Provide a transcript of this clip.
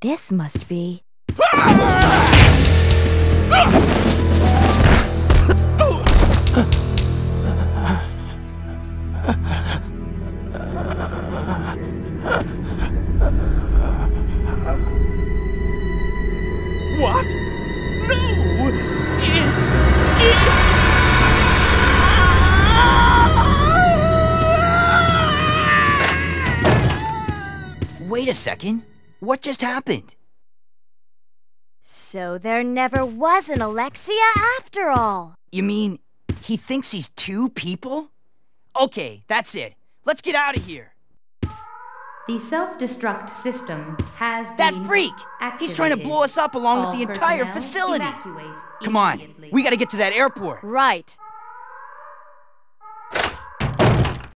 This must be. What? No! Wait a second. What just happened? So there never was an Alexia after all. You mean he thinks he's two people? Okay, that's it. Let's get out of here. The self-destruct system has That been That freak! He's trying to blow us up along All with the entire facility. Come on, we gotta get to that airport. Right.